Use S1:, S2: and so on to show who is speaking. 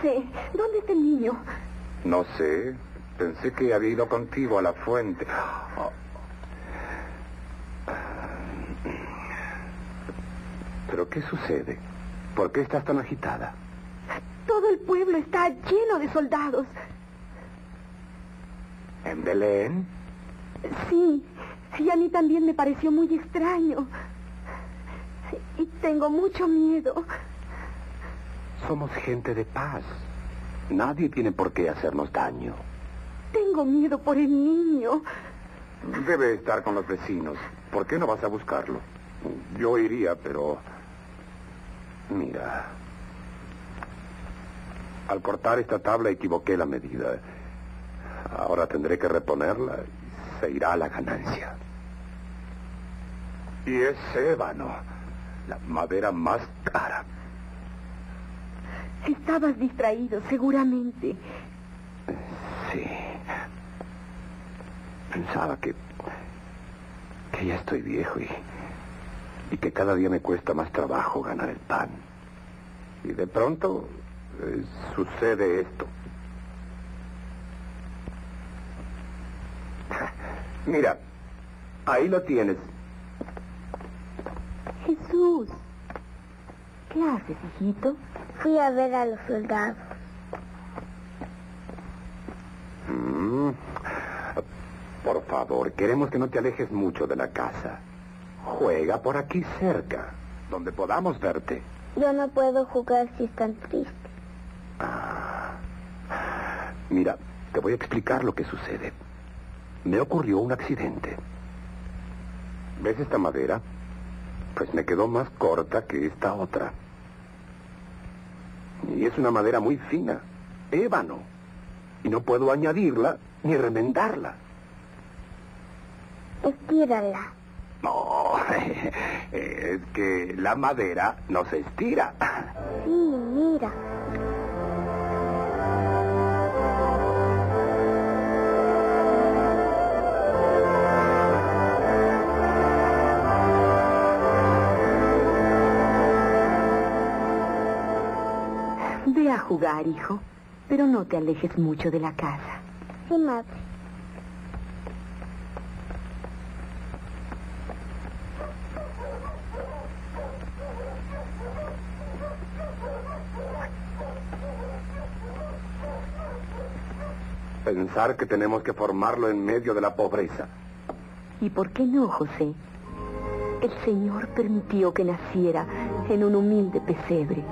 S1: José, ¿dónde está el niño?
S2: No sé. Pensé que había ido contigo a la fuente. Oh. ¿Pero qué sucede? ¿Por qué estás tan agitada?
S1: Todo el pueblo está lleno de soldados.
S2: ¿En Belén?
S1: Sí, y a mí también me pareció muy extraño. Y tengo mucho miedo.
S2: Somos gente de paz. Nadie tiene por qué hacernos daño.
S1: Tengo miedo por el niño.
S2: Debe estar con los vecinos. ¿Por qué no vas a buscarlo? Yo iría, pero... Mira. Al cortar esta tabla equivoqué la medida. Ahora tendré que reponerla y se irá a la ganancia. Y es ébano, la madera más cara.
S1: Estabas distraído, seguramente.
S2: Sí. Pensaba que. que ya estoy viejo y. y que cada día me cuesta más trabajo ganar el pan. Y de pronto. eh, sucede esto. Mira, ahí lo tienes.
S1: Jesús. ¿Qué haces, hijito?
S3: Fui a ver a los soldados.
S2: Mm. Por favor, queremos que no te alejes mucho de la casa. Juega por aquí cerca, donde podamos verte.
S3: Yo no puedo jugar si están tristes.
S2: Ah. Mira, te voy a explicar lo que sucede. Me ocurrió un accidente. ¿Ves esta madera? Pues me quedó más corta que esta otra. Y es una madera muy fina, ébano. Y no puedo añadirla ni remendarla.
S3: Estírala.
S2: No, es que la madera no se estira.
S3: Sí, mira.
S1: Ve a jugar, hijo. Pero no te alejes mucho de la casa.
S3: Sí, madre.
S2: Pensar que tenemos que formarlo en medio de la pobreza.
S1: ¿Y por qué no, José? El Señor permitió que naciera en un humilde pesebre.